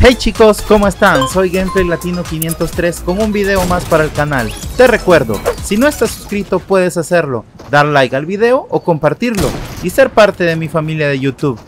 Hey chicos, ¿cómo están? Soy Gameplay Latino 503 con un video más para el canal. Te recuerdo, si no estás suscrito puedes hacerlo, dar like al video o compartirlo y ser parte de mi familia de YouTube.